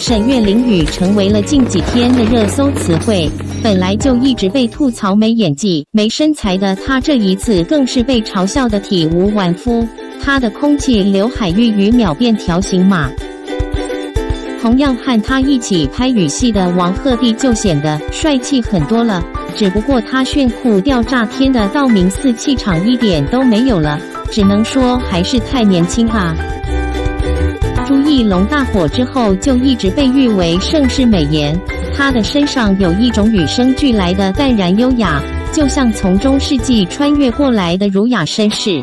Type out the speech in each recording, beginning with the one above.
沈月淋雨成为了近几天的热搜词汇。本来就一直被吐槽没演技、没身材的她，这一次更是被嘲笑的体无完肤。她的空气刘海玉与秒变条形码。同样和她一起拍雨戏的王鹤棣就显得帅气很多了。只不过他炫酷吊炸天的道明寺气场一点都没有了，只能说还是太年轻啊。朱一龙大火之后就一直被誉为盛世美颜，他的身上有一种与生俱来的淡然优雅，就像从中世纪穿越过来的儒雅绅士。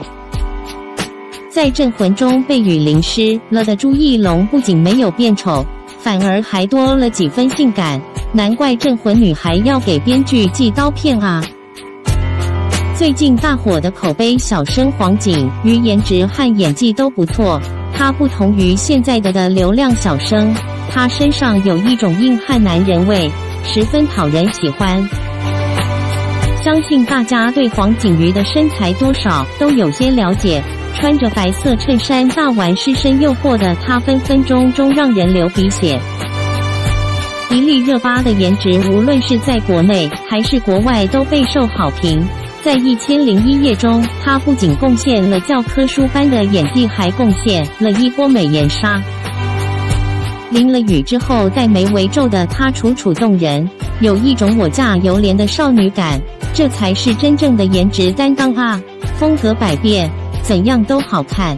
在《镇魂》中被雨淋湿了的朱一龙不仅没有变丑，反而还多了几分性感。难怪《镇魂》女孩要给编剧寄刀片啊！最近大火的口碑小生黄景瑜，颜值和演技都不错。他不同于现在的的流量小生，他身上有一种硬汉男人味，十分讨人喜欢。相信大家对黄景瑜的身材多少都有些了解，穿着白色衬衫大玩失身诱惑的他，分分钟钟让人流鼻血。迪丽热巴的颜值，无论是在国内还是国外，都备受好评。在《一千零一夜》中，她不仅贡献了教科书般的演技，还贡献了一波美颜杀。淋了雨之后，黛眉微皱的她楚楚动人，有一种我嫁犹怜的少女感。这才是真正的颜值担当啊！风格百变，怎样都好看。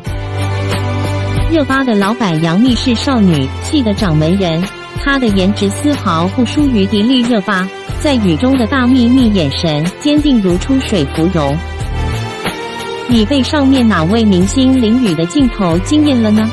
热巴的老板杨幂是少女系的掌门人。她的颜值丝毫不输于迪丽热巴，在雨中的大幂幂，眼神坚定如出水芙蓉。你被上面哪位明星淋雨的镜头惊艳了呢？